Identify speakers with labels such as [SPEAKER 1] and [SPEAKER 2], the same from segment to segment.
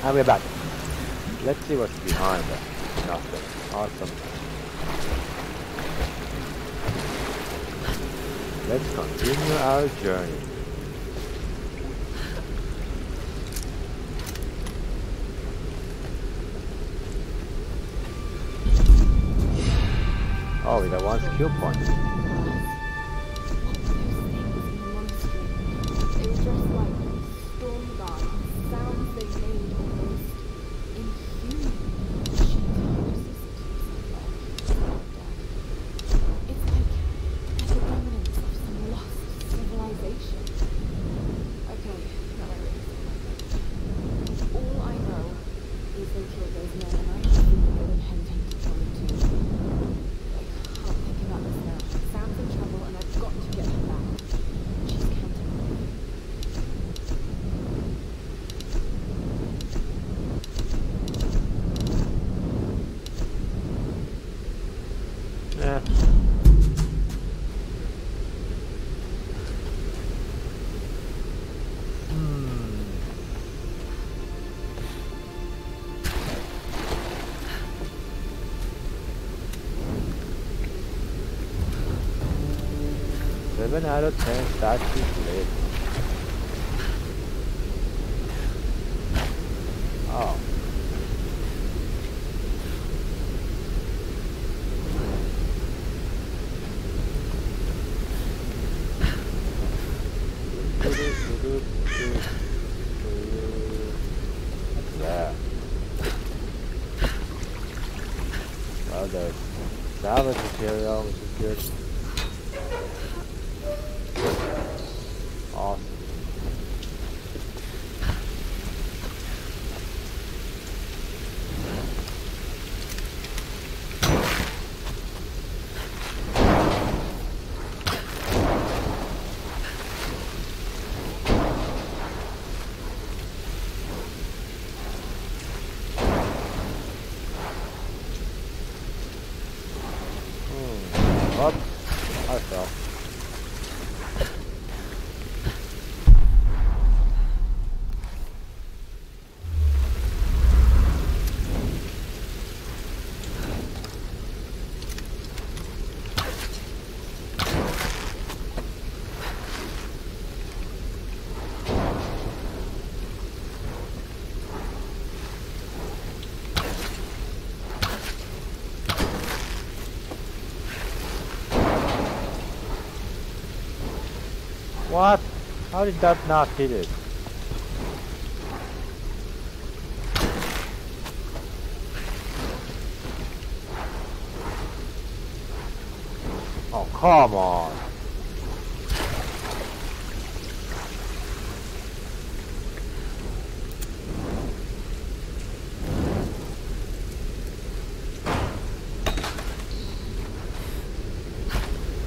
[SPEAKER 1] And we're back. Let's see what's behind us. Nothing. Awesome. Let's continue our journey. Oh, we got one skill point. Seven out of ten statues lit. Oh. What's that? Oh, there's salvage material, which is good. Awesome. Hmm. Up. I fell. What? How did that not hit it? Oh, come on.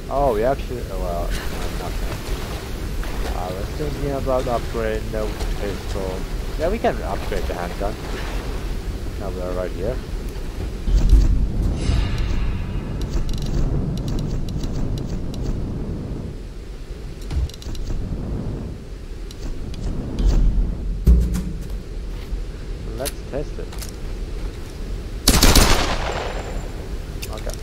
[SPEAKER 1] Oh, we actually, well, no, nothing. I was thinking about upgrading the pistol. Yeah, we can upgrade the handgun. Now we're right here. Let's test it. Okay.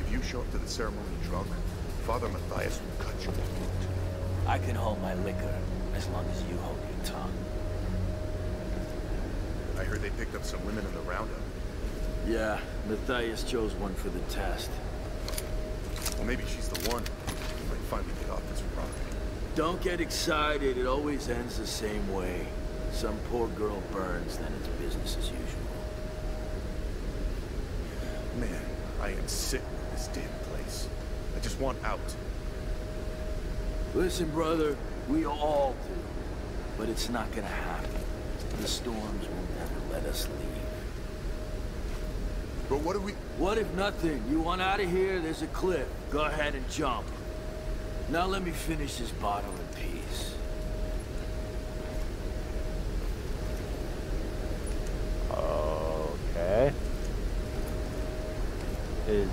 [SPEAKER 2] If you show up to the ceremony drunk, Father Mathias will cut you.
[SPEAKER 3] I can hold my liquor as long as you hold your tongue.
[SPEAKER 2] I heard they picked up some women in the roundup.
[SPEAKER 3] Yeah, Mathias chose one for the test.
[SPEAKER 2] Well, maybe she's the one. We might finally get off this rock.
[SPEAKER 3] Don't get excited, it always ends the same way. Some poor girl burns, then it's business as usual.
[SPEAKER 2] Man, I am sick of this damn place. I just want out.
[SPEAKER 3] Listen, brother, we all do. But it's not gonna happen. The storms will never let us leave.
[SPEAKER 2] But what do we...
[SPEAKER 3] What if nothing? You want out of here? There's a cliff. Go ahead and jump. Now let me finish this bottle in peace.
[SPEAKER 1] Okay. Is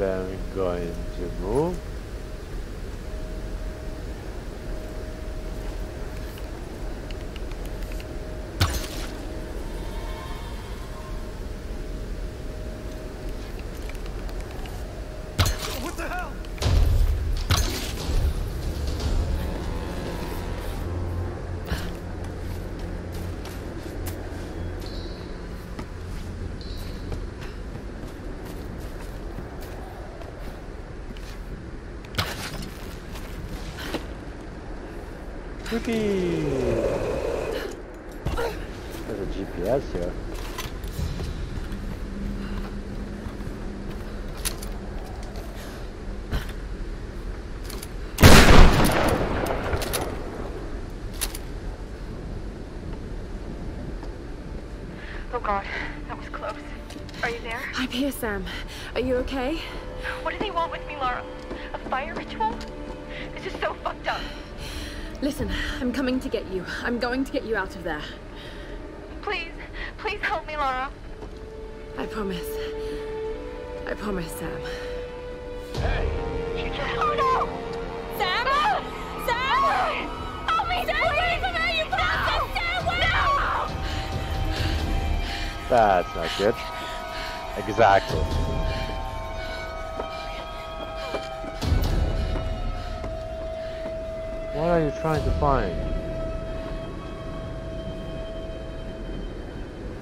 [SPEAKER 1] of them going to move?
[SPEAKER 2] What the hell?
[SPEAKER 1] Creepy! There's a GPS here.
[SPEAKER 4] Oh god, that was close. Are you there?
[SPEAKER 5] I'm here, Sam. Are you okay?
[SPEAKER 4] What do they want with me, Lara? A fire ritual? This is so fucked up.
[SPEAKER 5] Listen, I'm coming to get you. I'm going to get you out of there.
[SPEAKER 4] Please, please help me, Lara.
[SPEAKER 5] I promise. I promise, Sam. Hey!
[SPEAKER 4] Oh no!
[SPEAKER 5] Sam!
[SPEAKER 4] Sam! Help me, Stay away from her, you bastard! Stay away! No!
[SPEAKER 1] That's not good. Exactly. What are you trying to find?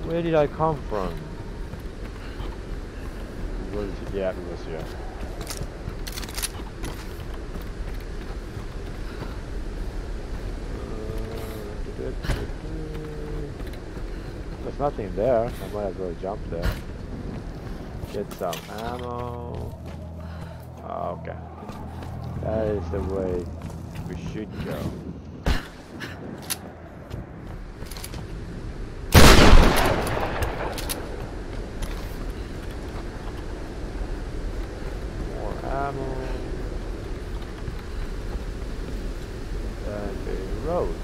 [SPEAKER 1] Where did I come from? It was, yeah, it was here. Uh, There's nothing there. I might as well jump there. Get some ammo. Oh, okay. That is the way we should go. More ammo. And a road.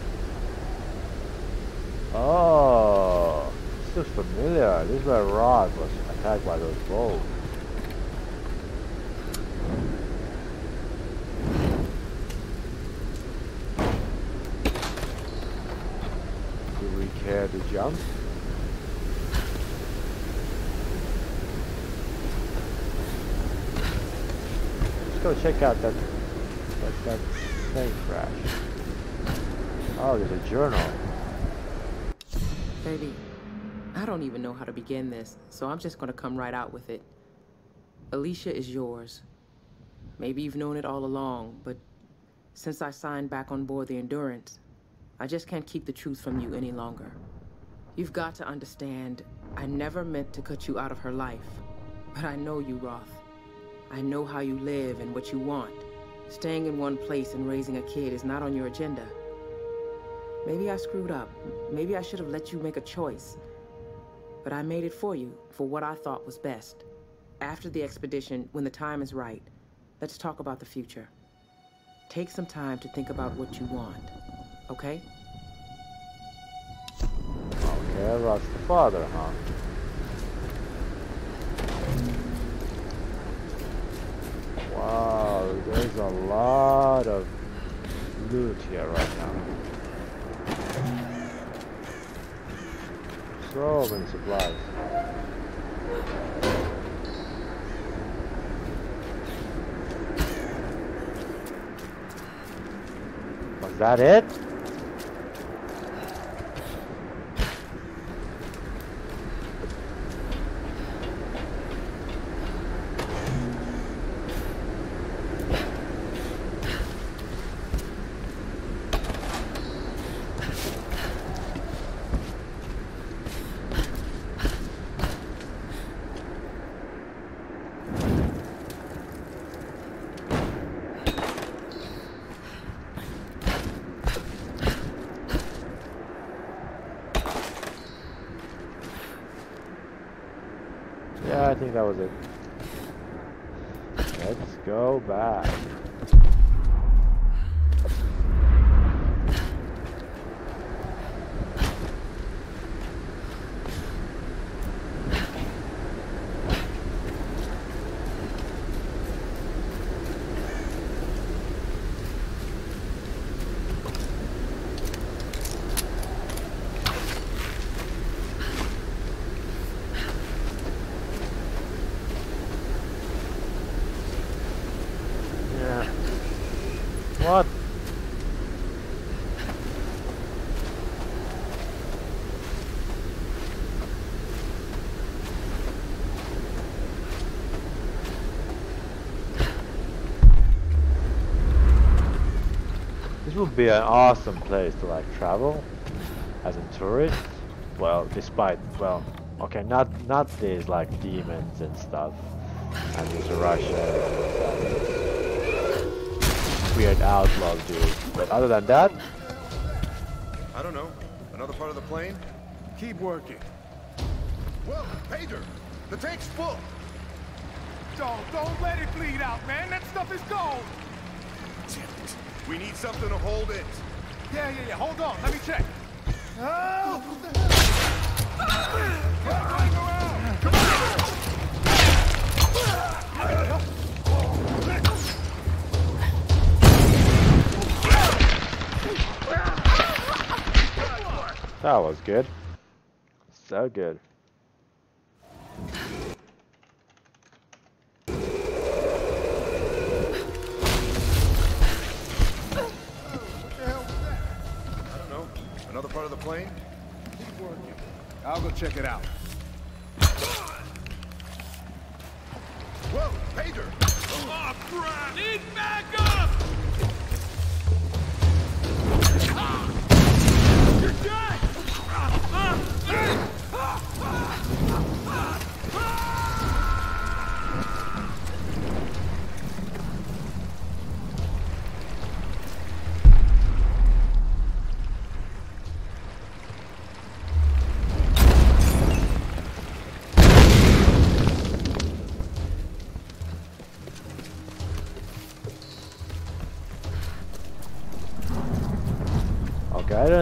[SPEAKER 1] Oh, this looks familiar. This is where Roth was attacked by those wolves. Do we care to jump? Let's go check out that that, that plane crash. Oh, there's a journal.
[SPEAKER 6] Baby, I don't even know how to begin this, so I'm just gonna come right out with it. Alicia is yours. Maybe you've known it all along, but since I signed back on board the Endurance, I just can't keep the truth from you any longer. You've got to understand, I never meant to cut you out of her life. But I know you, Roth. I know how you live and what you want. Staying in one place and raising a kid is not on your agenda. Maybe I screwed up. Maybe I should have let you make a choice. But I made it for you, for what I thought was best. After the expedition, when the time is right, let's talk about the future. Take some time to think about what you want, okay?
[SPEAKER 1] Okay, that's the father, huh? Wow, there's a lot of loot here right now. So many supplies. Was that it? Yeah, I think that was it. Let's go back. What? This would be an awesome place to like travel as a tourist. Well, despite well, okay, not not these like demons and stuff, and these Russian weird outlaw dude. But other than that,
[SPEAKER 2] I don't know. Another part of the plane?
[SPEAKER 3] Keep working.
[SPEAKER 2] Well, Pater! The tank's full!
[SPEAKER 3] Don't, don't let it bleed out, man. That stuff is gold.
[SPEAKER 2] Damn it. We need something to hold it.
[SPEAKER 3] Yeah, yeah, yeah. Hold on. Let me check. Oh!
[SPEAKER 1] That was good. So good.
[SPEAKER 2] Another part of the plane?
[SPEAKER 3] Keep working. I'll go check it out.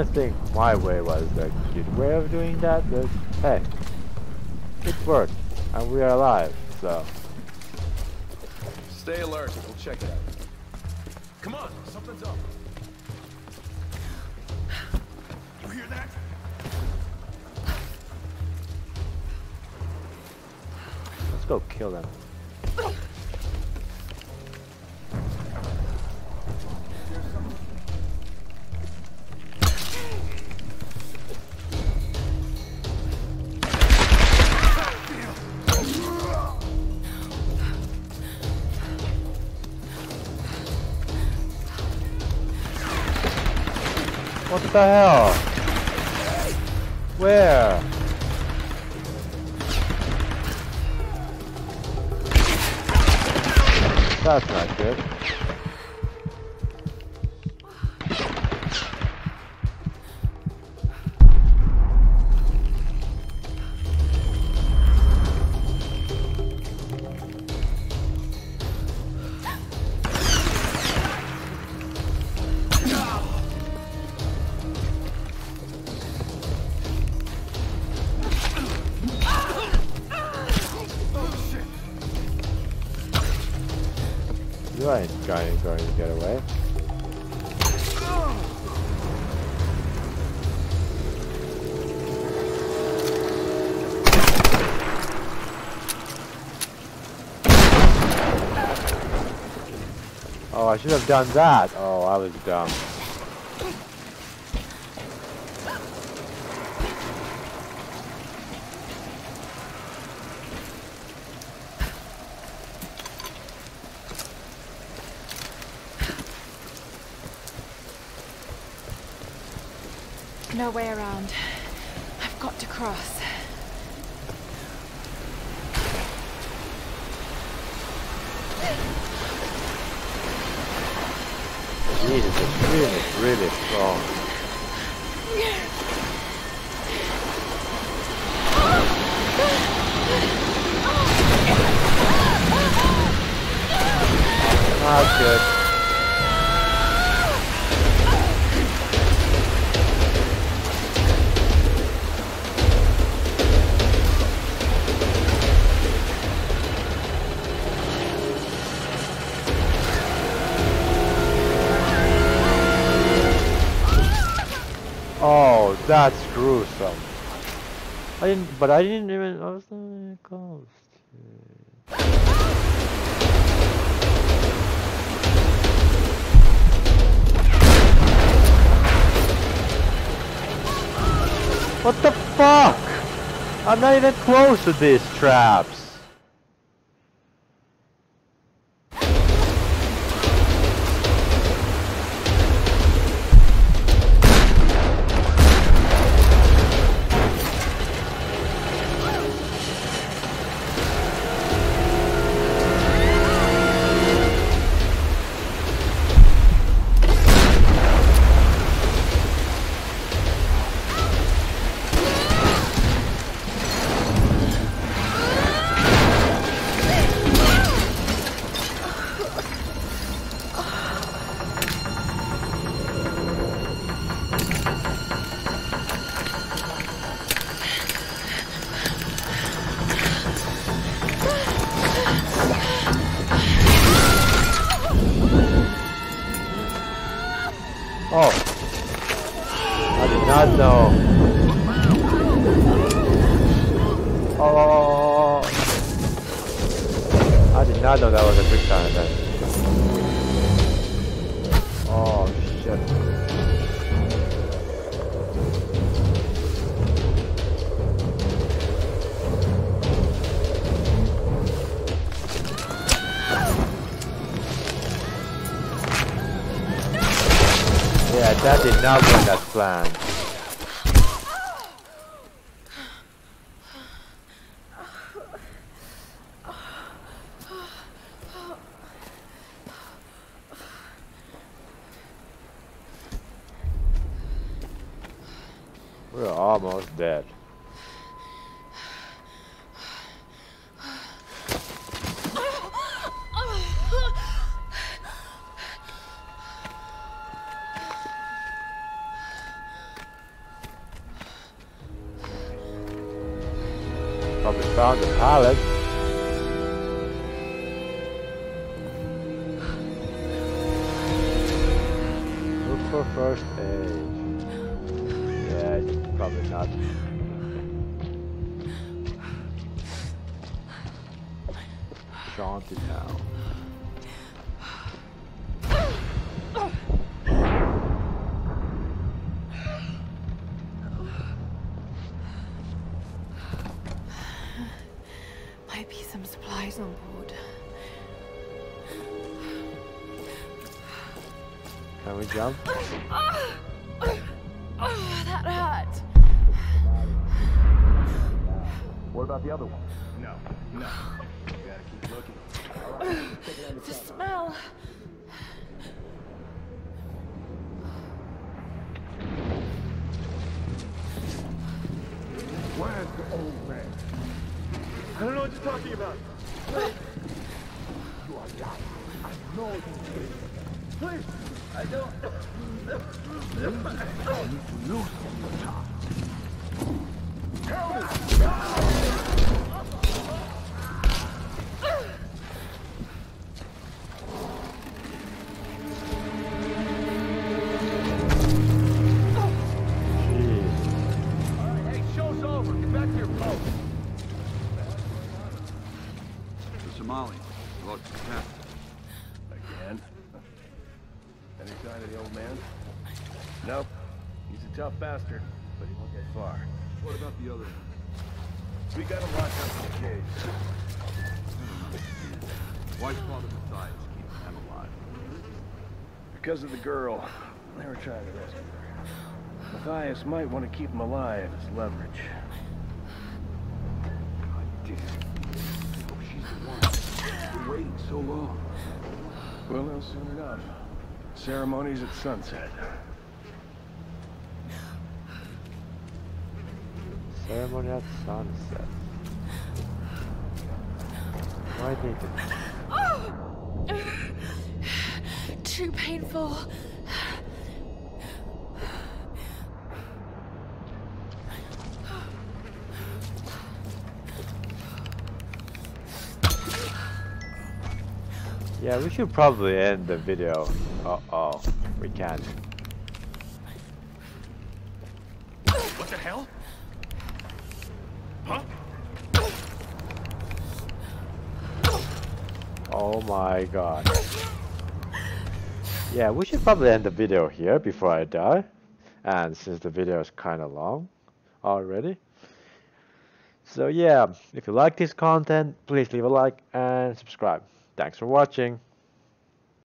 [SPEAKER 1] Okay, I don't think my way was the good way of doing that, but hey, it worked, and we are alive, so.
[SPEAKER 3] Stay alert. We'll check it out. Come on, something's up. You hear that?
[SPEAKER 1] Let's go kill them. What the hell? Where? That's not good. Ain't going, going to get away. Oh, I should have done that. Oh, I was dumb.
[SPEAKER 5] No way around. I've got to cross.
[SPEAKER 1] Jesus, stream is really strong. Not good. I didn't, but I didn't even, I was not even close What the fuck? I'm not even close to these traps. That did not go as planned. We're almost dead. Probably found the pilot. Look for first aid. Yeah, it's probably not. Shanty town.
[SPEAKER 5] Supplies on board.
[SPEAKER 1] Can we jump?
[SPEAKER 5] Oh, that hurt.
[SPEAKER 7] What about the other one? No, no. You gotta keep looking.
[SPEAKER 5] The smell.
[SPEAKER 7] Where's the old man? I don't know what you're talking about. Please, I don't.
[SPEAKER 8] Mathias keeping them alive?
[SPEAKER 7] Because of the girl. They were trying to rescue her. Mathias might want to keep him alive as leverage.
[SPEAKER 8] God damn. Oh, she's the one. Been waiting so long.
[SPEAKER 7] We'll know soon enough. Ceremonies at sunset.
[SPEAKER 1] Ceremony at sunset. Why did it?
[SPEAKER 5] Too painful.
[SPEAKER 1] Yeah, we should probably end the video. Uh oh, we can't.
[SPEAKER 7] What the hell? Huh?
[SPEAKER 1] Oh my god. Yeah, we should probably end the video here before I die. And since the video is kind of long already. So yeah, if you like this content, please leave a like and subscribe. Thanks for watching.